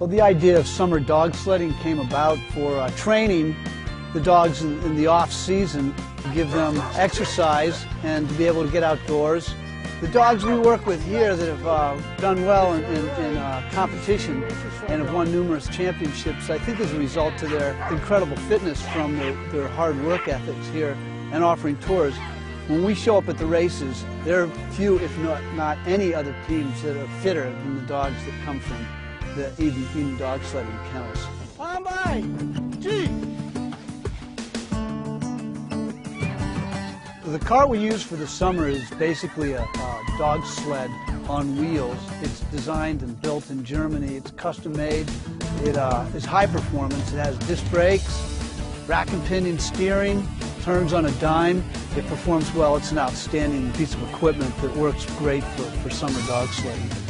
Well, the idea of summer dog sledding came about for uh, training the dogs in, in the off season to give them exercise and to be able to get outdoors. The dogs we work with here that have uh, done well in, in, in uh, competition and have won numerous championships, I think is a result to their incredible fitness from their, their hard work ethics here and offering tours. When we show up at the races, there are few, if not, not any other teams that are fitter than the dogs that come from the Eden dog sledding kennels. On by! Gee! The cart we use for the summer is basically a, a, dog sled on wheels. It's designed and built in Germany. It's custom made. It uh, is high performance. It has disc brakes, rack and pinion steering, turns on a dime. It performs well. It's an outstanding piece of equipment that works great for, for summer dog sledding.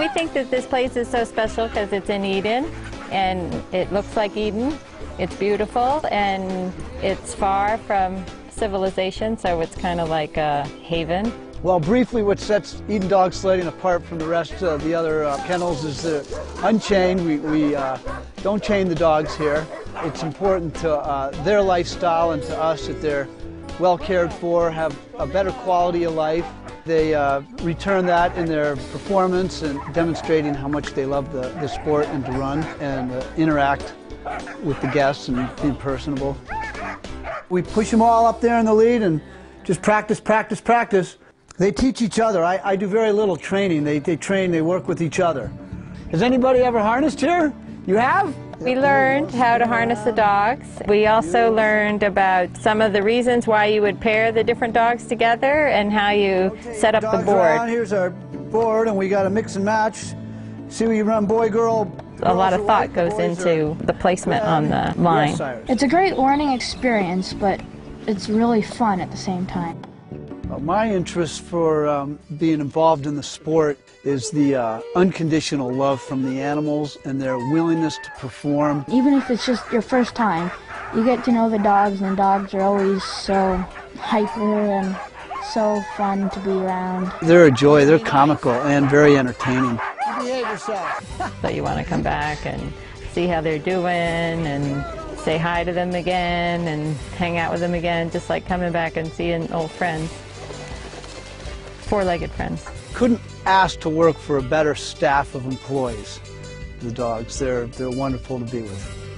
We think that this place is so special because it's in Eden and it looks like Eden. It's beautiful and it's far from civilization, so it's kind of like a haven. Well, briefly, what sets Eden Dog Sledding apart from the rest of the other uh, kennels is that unchained. We, we uh, don't chain the dogs here. It's important to uh, their lifestyle and to us that they're well cared for, have a better quality of life. They uh, return that in their performance and demonstrating how much they love the, the sport and to run and uh, interact with the guests and being personable. We push them all up there in the lead and just practice, practice, practice. They teach each other. I, I do very little training. They, they train, they work with each other. Has anybody ever harnessed here? You have? We learned how to harness the dogs. We also learned about some of the reasons why you would pair the different dogs together and how you set up dogs the board. Around. Here's our board, and we got a mix and match. See, we run boy, girl. A lot of thought goes into the placement on the line. Yes, it's a great learning experience, but it's really fun at the same time. Well, my interest for um, being involved in the sport is the uh, unconditional love from the animals and their willingness to perform. Even if it's just your first time, you get to know the dogs, and dogs are always so hyper and so fun to be around. They're a joy, they're comical and very entertaining. Behave yourself. so you want to come back and see how they're doing and say hi to them again and hang out with them again, just like coming back and seeing old friends, four-legged friends. Couldn't ask to work for a better staff of employees. The dogs, they're, they're wonderful to be with.